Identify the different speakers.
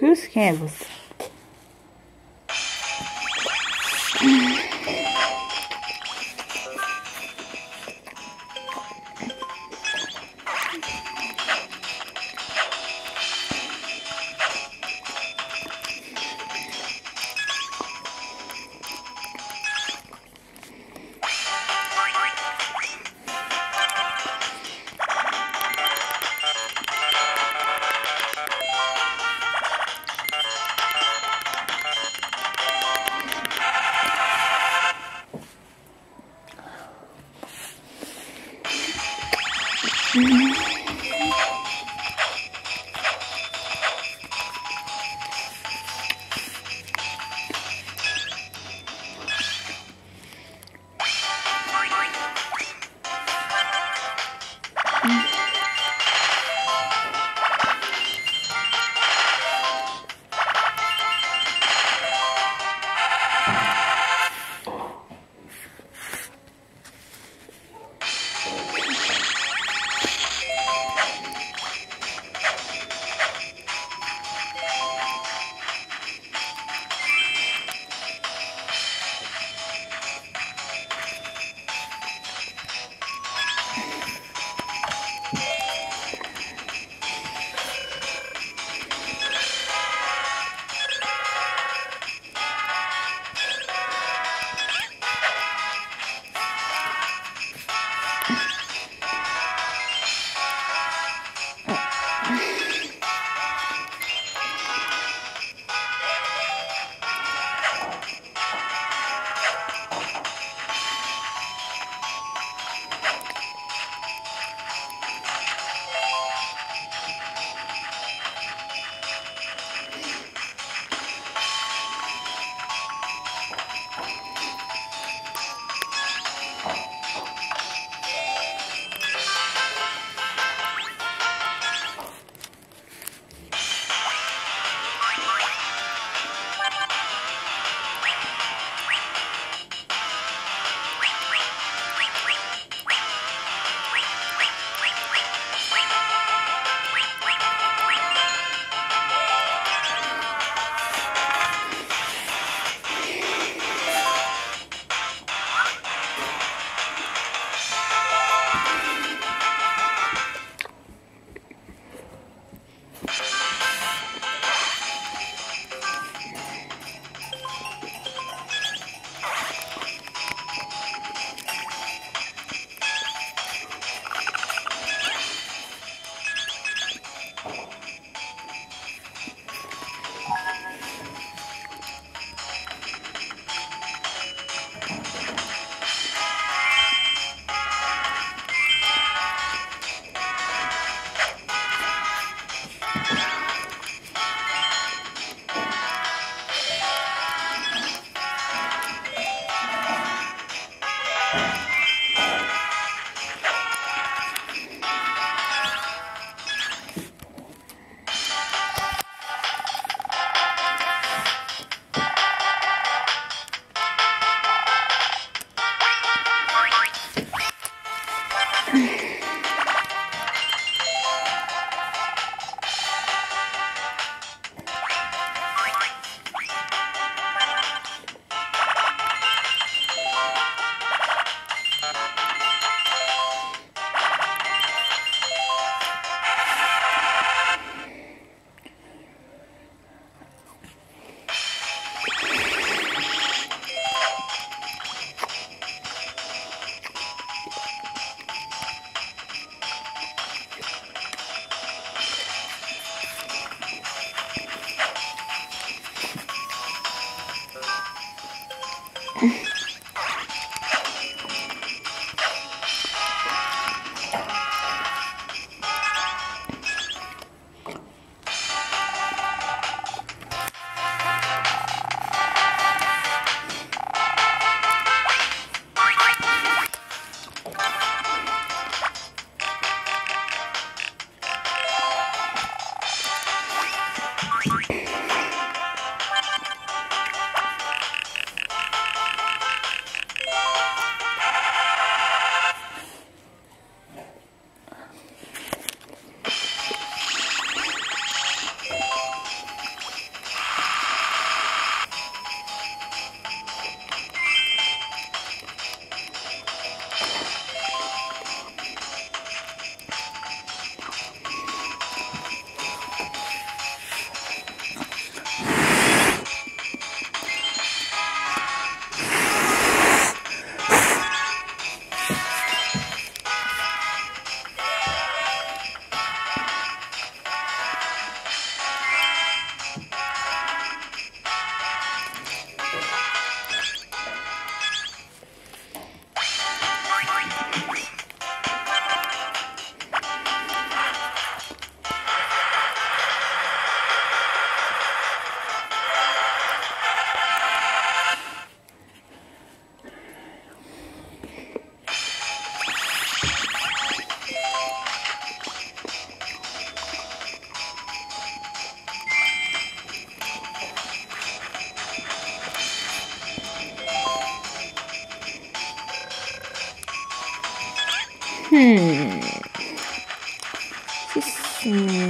Speaker 1: Whose hand was that? Mm-hmm. 嗯。谢谢。